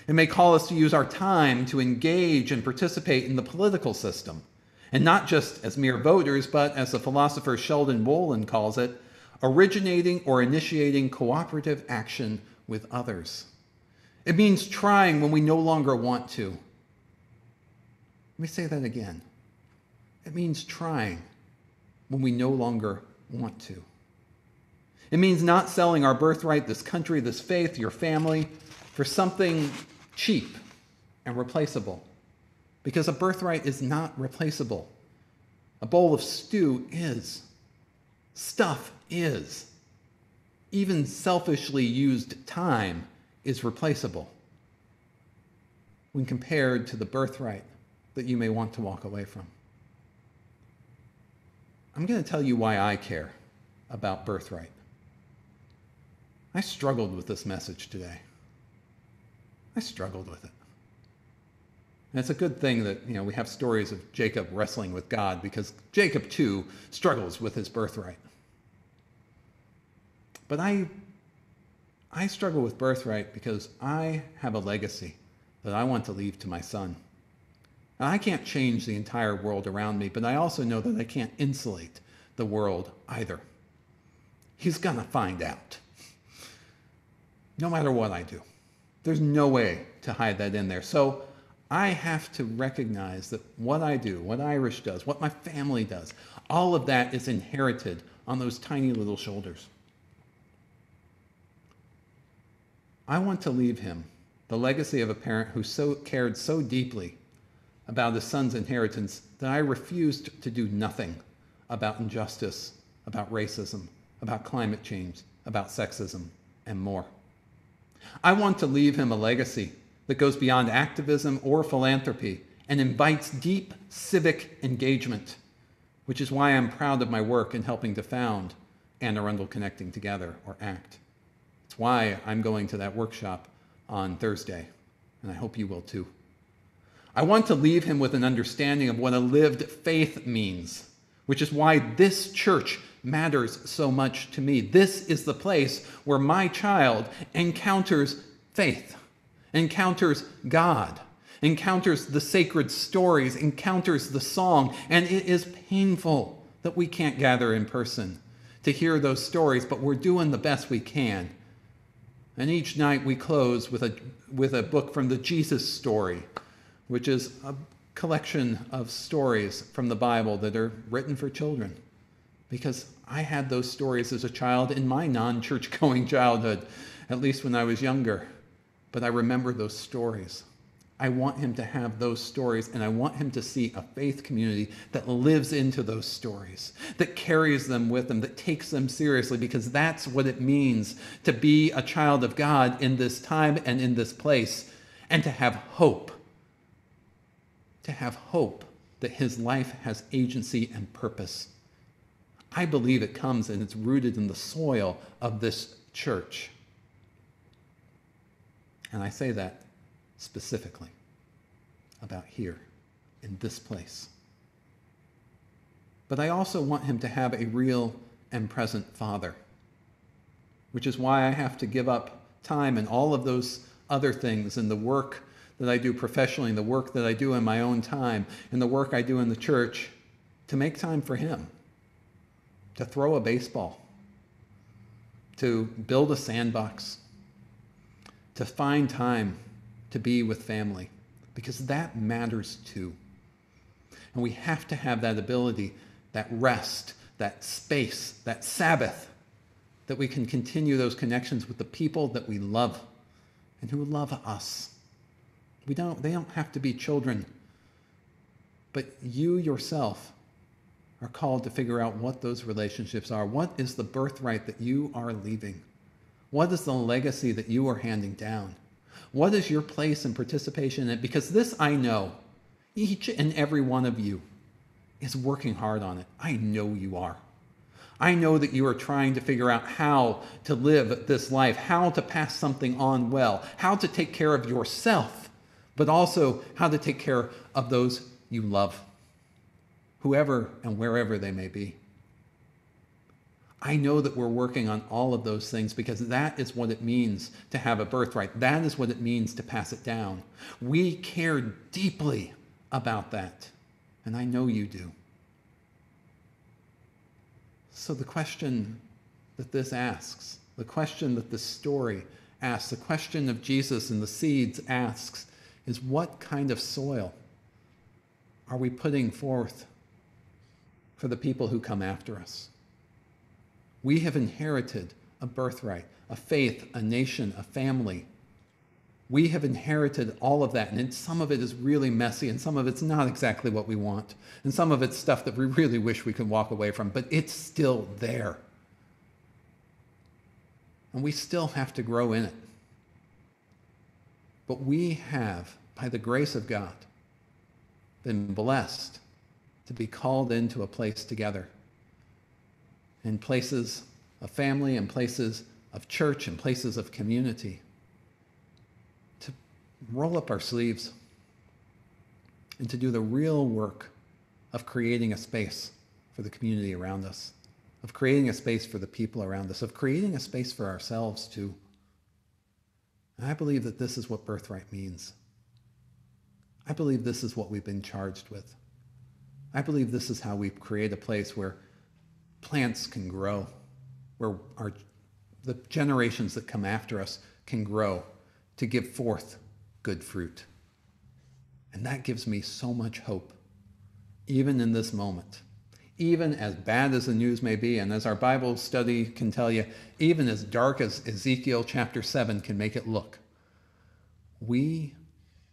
It may call us to use our time to engage and participate in the political system, and not just as mere voters, but as the philosopher Sheldon Wolin calls it, originating or initiating cooperative action with others. It means trying when we no longer want to. Let me say that again. It means trying when we no longer want to. It means not selling our birthright, this country, this faith, your family, for something cheap and replaceable. Because a birthright is not replaceable. A bowl of stew is. Stuff is. Even selfishly used time is replaceable when compared to the birthright that you may want to walk away from. I'm going to tell you why I care about birthright. I struggled with this message today. I struggled with it. And it's a good thing that, you know, we have stories of Jacob wrestling with God because Jacob too struggles with his birthright. But I I struggle with birthright because I have a legacy that I want to leave to my son. I can't change the entire world around me, but I also know that I can't insulate the world either. He's going to find out. No matter what I do. There's no way to hide that in there. So I have to recognize that what I do, what Irish does, what my family does, all of that is inherited on those tiny little shoulders. I want to leave him the legacy of a parent who so cared so deeply about his son's inheritance that I refused to do nothing about injustice, about racism, about climate change, about sexism, and more. I want to leave him a legacy that goes beyond activism or philanthropy and invites deep civic engagement, which is why I'm proud of my work in helping to found Anne Arundel Connecting Together, or ACT. It's why I'm going to that workshop on Thursday, and I hope you will too. I want to leave him with an understanding of what a lived faith means, which is why this church matters so much to me. This is the place where my child encounters faith, encounters God, encounters the sacred stories, encounters the song, and it is painful that we can't gather in person to hear those stories, but we're doing the best we can. And each night we close with a, with a book from the Jesus story which is a collection of stories from the Bible that are written for children. Because I had those stories as a child in my non church going childhood, at least when I was younger. But I remember those stories. I want him to have those stories, and I want him to see a faith community that lives into those stories, that carries them with them, that takes them seriously, because that's what it means to be a child of God in this time and in this place, and to have hope. To have hope that his life has agency and purpose. I believe it comes and it's rooted in the soil of this church. And I say that specifically about here in this place. But I also want him to have a real and present father, which is why I have to give up time and all of those other things and the work that I do professionally, and the work that I do in my own time, and the work I do in the church to make time for him, to throw a baseball, to build a sandbox, to find time to be with family because that matters too. And we have to have that ability, that rest, that space, that Sabbath, that we can continue those connections with the people that we love and who love us. We don't, they don't have to be children, but you yourself are called to figure out what those relationships are. What is the birthright that you are leaving? What is the legacy that you are handing down? What is your place and participation in it? Because this I know, each and every one of you is working hard on it. I know you are. I know that you are trying to figure out how to live this life, how to pass something on well, how to take care of yourself, but also how to take care of those you love, whoever and wherever they may be. I know that we're working on all of those things because that is what it means to have a birthright. That is what it means to pass it down. We care deeply about that, and I know you do. So, the question that this asks, the question that this story asks, the question of Jesus and the seeds asks, is what kind of soil are we putting forth for the people who come after us? We have inherited a birthright, a faith, a nation, a family. We have inherited all of that, and some of it is really messy, and some of it's not exactly what we want, and some of it's stuff that we really wish we could walk away from, but it's still there. And we still have to grow in it. But we have, by the grace of God, been blessed to be called into a place together in places of family and places of church and places of community to roll up our sleeves and to do the real work of creating a space for the community around us, of creating a space for the people around us, of creating a space for ourselves too. And I believe that this is what birthright means. I believe this is what we've been charged with. I believe this is how we create a place where plants can grow, where our, the generations that come after us can grow to give forth good fruit. And that gives me so much hope, even in this moment. Even as bad as the news may be, and as our Bible study can tell you, even as dark as Ezekiel chapter 7 can make it look, we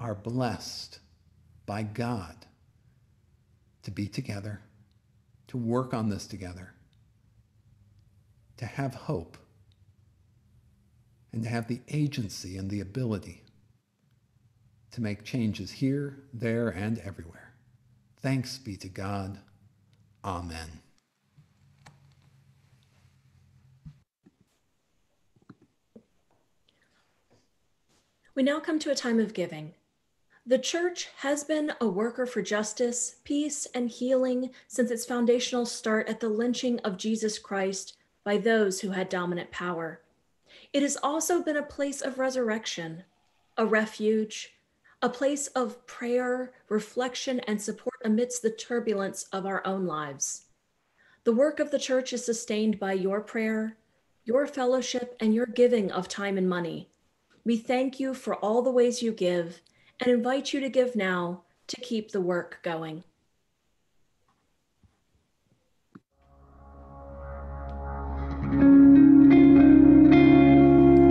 are blessed by God to be together, to work on this together, to have hope and to have the agency and the ability to make changes here, there, and everywhere. Thanks be to God. Amen. We now come to a time of giving. The church has been a worker for justice, peace, and healing since its foundational start at the lynching of Jesus Christ by those who had dominant power. It has also been a place of resurrection, a refuge, a place of prayer, reflection, and support amidst the turbulence of our own lives. The work of the church is sustained by your prayer, your fellowship, and your giving of time and money. We thank you for all the ways you give and invite you to give now to keep the work going.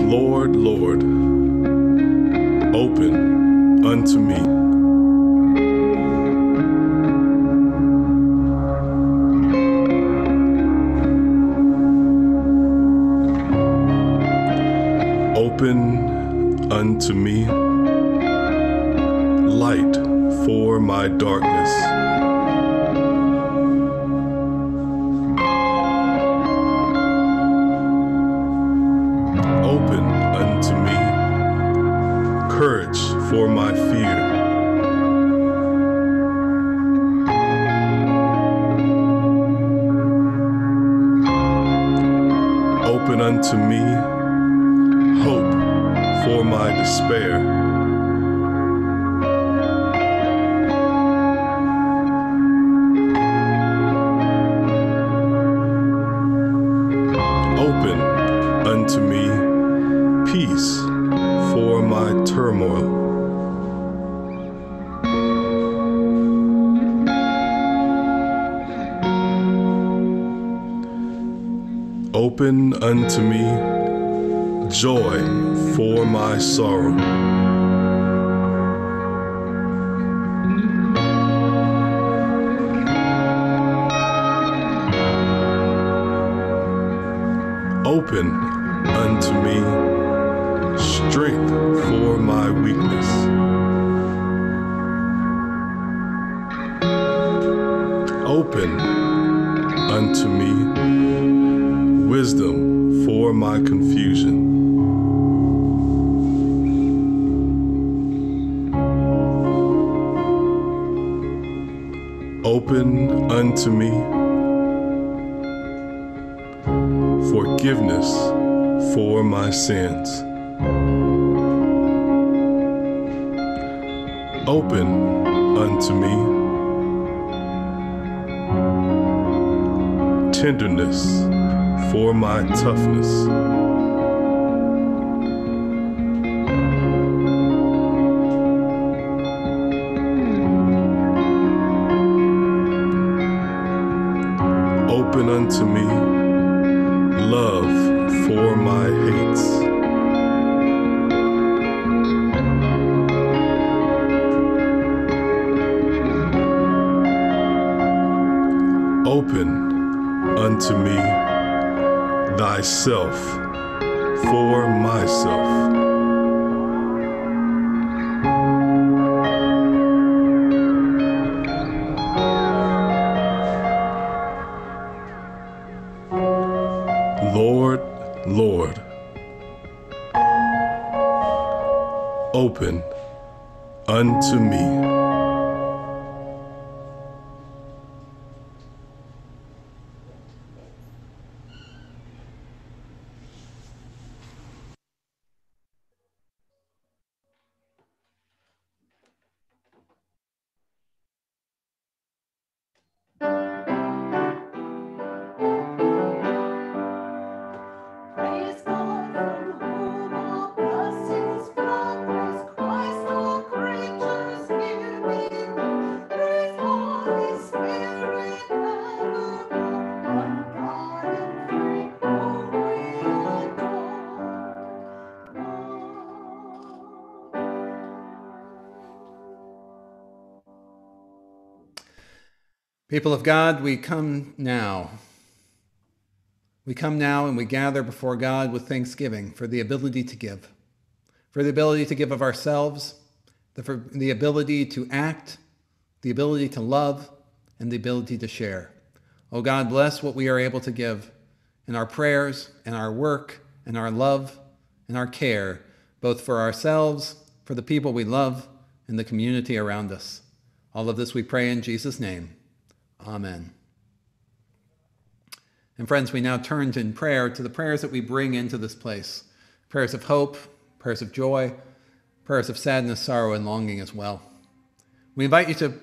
Lord, Lord, open unto me. Open unto me light for my darkness. Toughness. Unto me. People of God, we come now. We come now and we gather before God with thanksgiving for the ability to give, for the ability to give of ourselves, the, for the ability to act, the ability to love, and the ability to share. Oh God, bless what we are able to give in our prayers, in our work, in our love, in our care, both for ourselves, for the people we love, and the community around us. All of this we pray in Jesus' name. Amen. And friends, we now turn in prayer to the prayers that we bring into this place prayers of hope, prayers of joy, prayers of sadness, sorrow, and longing as well. We invite you to,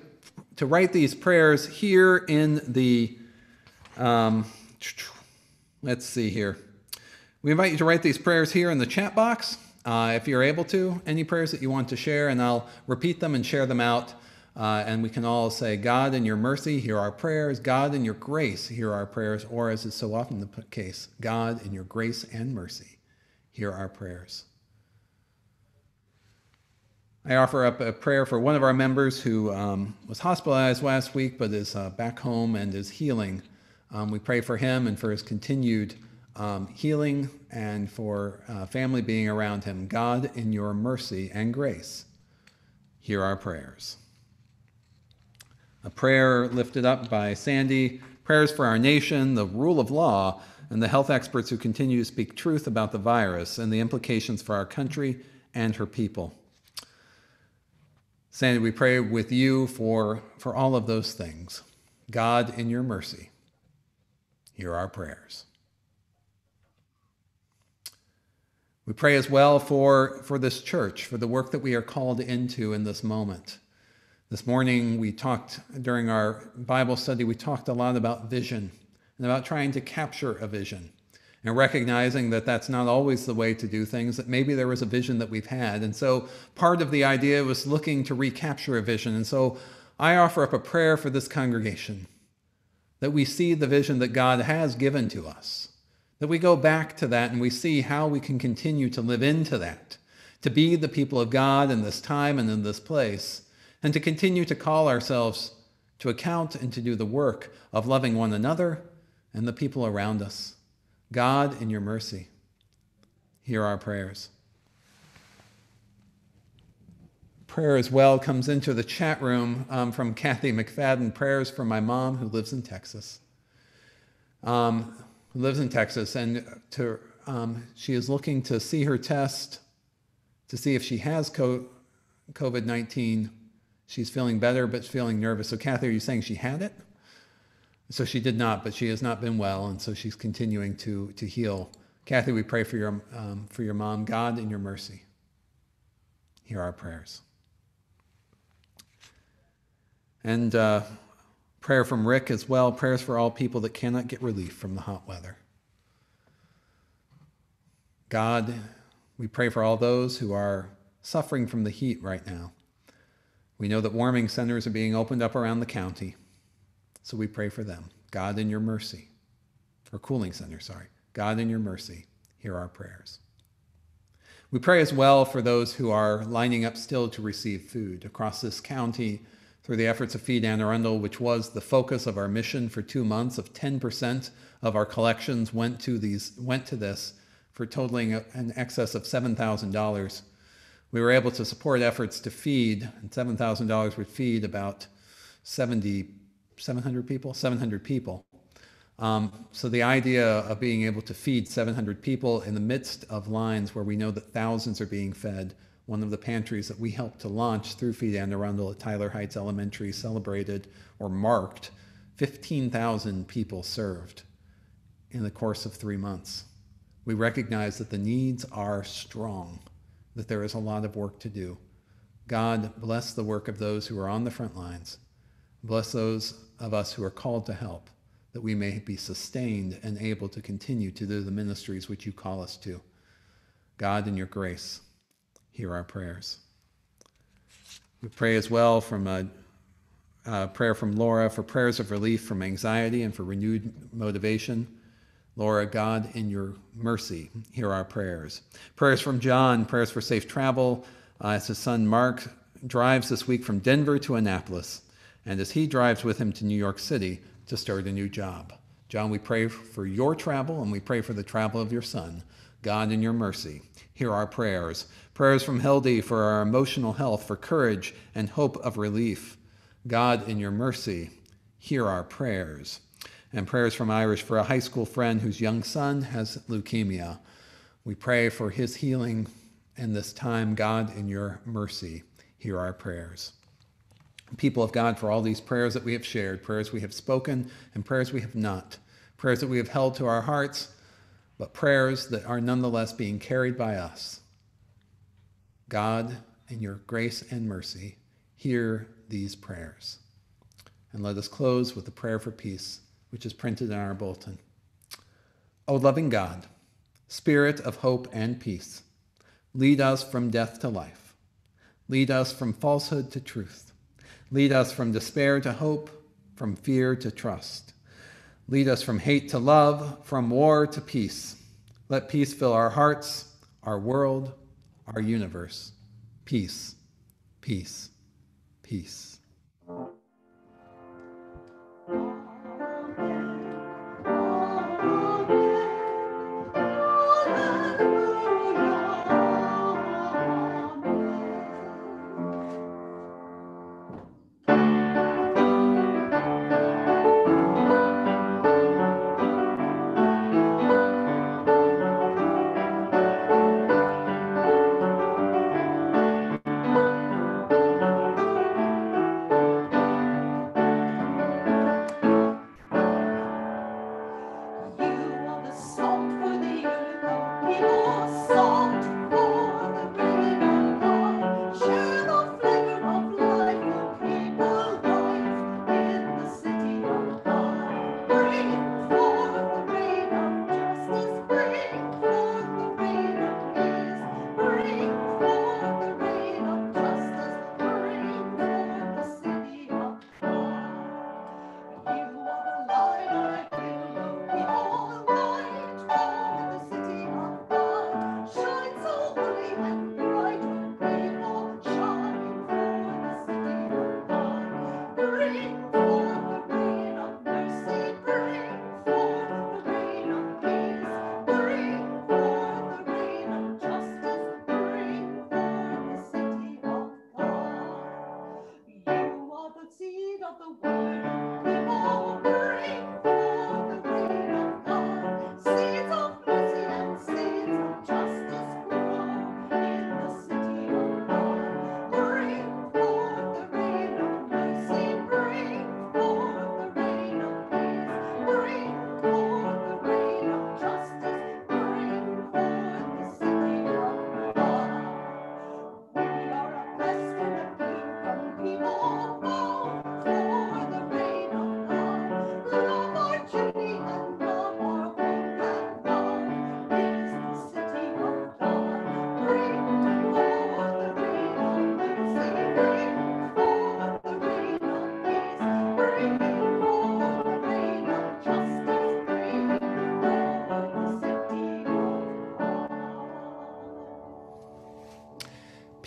to write these prayers here in the, um, let's see here. We invite you to write these prayers here in the chat box uh, if you're able to, any prayers that you want to share, and I'll repeat them and share them out. Uh, and we can all say, God, in your mercy, hear our prayers. God, in your grace, hear our prayers. Or, as is so often the case, God, in your grace and mercy, hear our prayers. I offer up a prayer for one of our members who um, was hospitalized last week but is uh, back home and is healing. Um, we pray for him and for his continued um, healing and for uh, family being around him. God, in your mercy and grace, hear our prayers. A prayer lifted up by Sandy, prayers for our nation, the rule of law, and the health experts who continue to speak truth about the virus and the implications for our country and her people. Sandy, we pray with you for, for all of those things. God, in your mercy, hear our prayers. We pray as well for, for this church, for the work that we are called into in this moment. This morning, we talked during our Bible study, we talked a lot about vision and about trying to capture a vision and recognizing that that's not always the way to do things, that maybe there was a vision that we've had. And so part of the idea was looking to recapture a vision. And so I offer up a prayer for this congregation that we see the vision that God has given to us, that we go back to that and we see how we can continue to live into that, to be the people of God in this time and in this place, and to continue to call ourselves to account and to do the work of loving one another and the people around us. God, in your mercy, hear our prayers. Prayer as well comes into the chat room um, from Kathy McFadden. Prayers for my mom who lives in Texas. Um, lives in Texas, and to um, she is looking to see her test to see if she has COVID 19. She's feeling better, but feeling nervous. So, Kathy, are you saying she had it? So she did not, but she has not been well, and so she's continuing to, to heal. Kathy, we pray for your, um, for your mom. God, in your mercy, hear our prayers. And uh, prayer from Rick as well prayers for all people that cannot get relief from the hot weather. God, we pray for all those who are suffering from the heat right now. We know that warming centers are being opened up around the county. So we pray for them. God, in your mercy, or cooling center, sorry. God, in your mercy, hear our prayers. We pray as well for those who are lining up still to receive food across this county through the efforts of Feed Anne Arundel, which was the focus of our mission for two months. Of 10% of our collections went to these went to this, for totaling an excess of $7,000. We were able to support efforts to feed, and $7,000 would feed about 70 700 people, 700 people. Um, so the idea of being able to feed 700 people in the midst of lines where we know that thousands are being fed, one of the pantries that we helped to launch through Feed Anne Arundel at Tyler Heights Elementary celebrated or marked 15,000 people served in the course of three months. We recognize that the needs are strong, that there is a lot of work to do. God bless the work of those who are on the front lines. Bless those of us who are called to help, that we may be sustained and able to continue to do the ministries which you call us to. God, in your grace, hear our prayers. We pray as well from a, a prayer from Laura for prayers of relief from anxiety and for renewed motivation. Laura, God, in your mercy, hear our prayers. Prayers from John, prayers for safe travel uh, as his son Mark drives this week from Denver to Annapolis and as he drives with him to New York City to start a new job. John, we pray for your travel and we pray for the travel of your son. God, in your mercy, hear our prayers. Prayers from Hildy for our emotional health, for courage and hope of relief. God, in your mercy, hear our prayers. And prayers from Iris for a high school friend whose young son has leukemia. We pray for his healing in this time. God, in your mercy, hear our prayers people of God for all these prayers that we have shared, prayers we have spoken, and prayers we have not, prayers that we have held to our hearts, but prayers that are nonetheless being carried by us. God, in your grace and mercy, hear these prayers. And let us close with the prayer for peace, which is printed in our bulletin. O loving God, Spirit of hope and peace, lead us from death to life. Lead us from falsehood to truth Lead us from despair to hope, from fear to trust. Lead us from hate to love, from war to peace. Let peace fill our hearts, our world, our universe. Peace, peace, peace.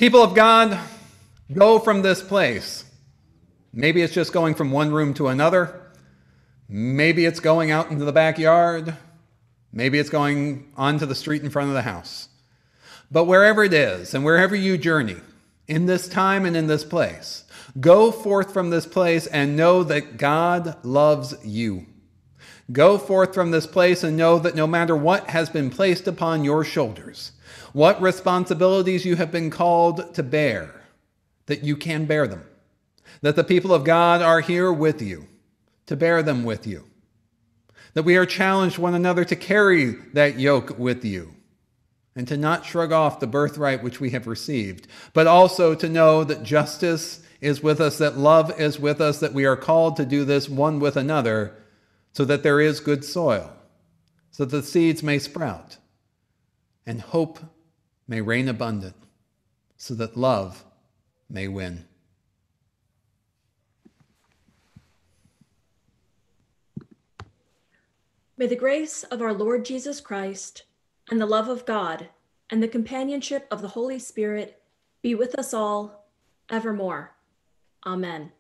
People of God, go from this place. Maybe it's just going from one room to another. Maybe it's going out into the backyard. Maybe it's going onto the street in front of the house. But wherever it is, and wherever you journey, in this time and in this place, go forth from this place and know that God loves you. Go forth from this place and know that no matter what has been placed upon your shoulders, what responsibilities you have been called to bear, that you can bear them. That the people of God are here with you, to bear them with you. That we are challenged one another to carry that yoke with you and to not shrug off the birthright which we have received, but also to know that justice is with us, that love is with us, that we are called to do this one with another so that there is good soil, so that the seeds may sprout and hope may reign abundant, so that love may win. May the grace of our Lord Jesus Christ and the love of God and the companionship of the Holy Spirit be with us all evermore. Amen.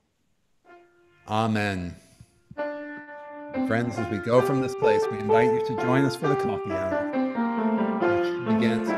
Amen. Friends, as we go from this place, we invite you to join us for the coffee hour, which begins